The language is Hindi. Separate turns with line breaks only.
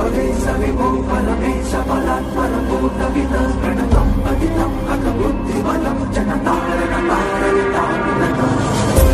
जनता जनता जनता